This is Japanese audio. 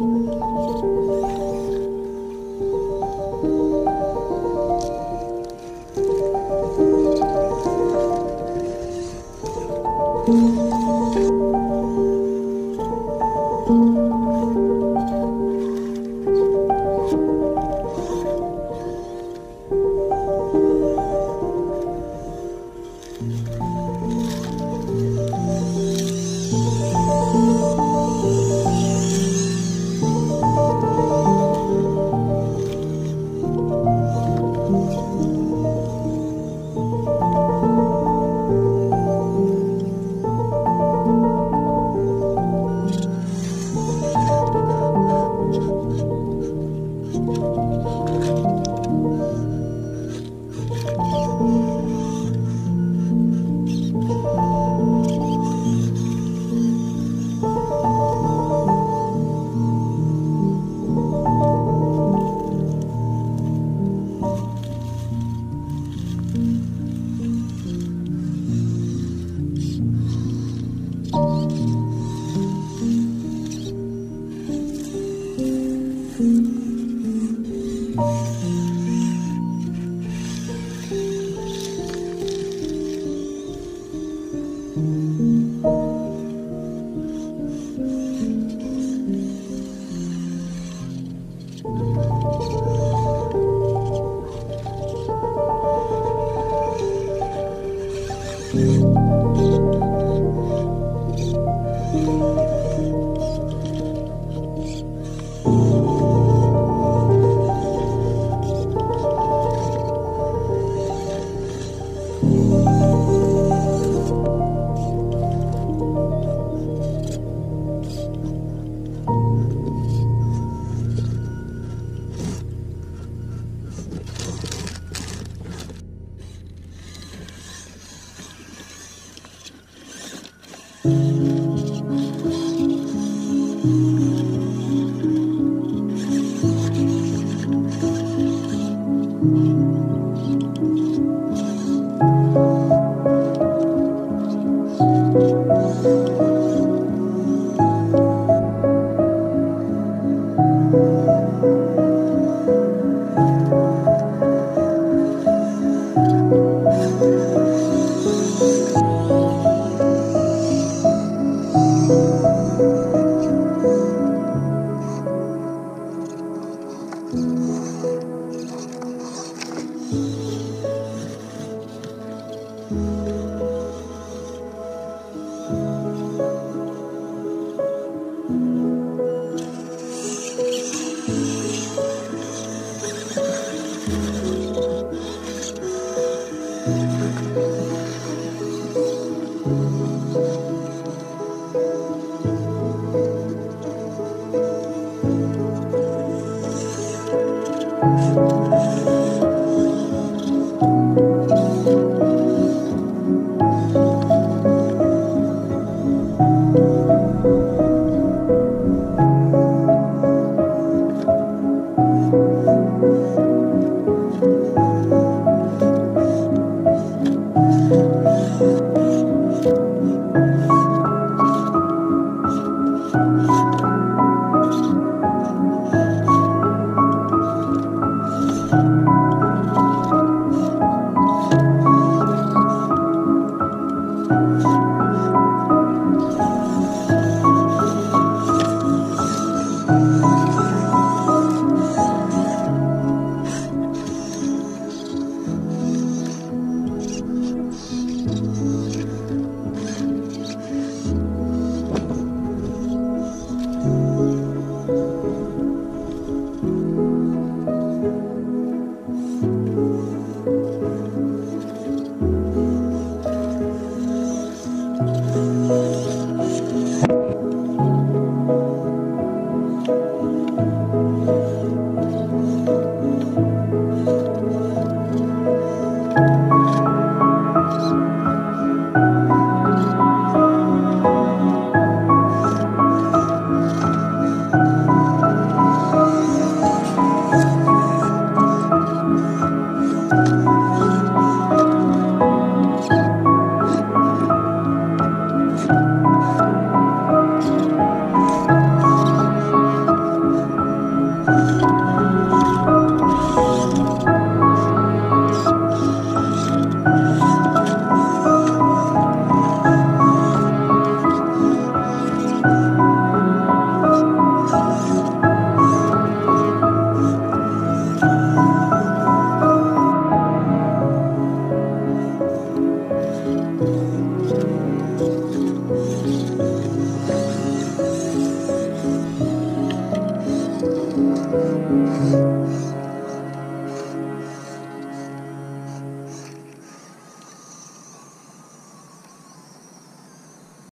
Música Thank you.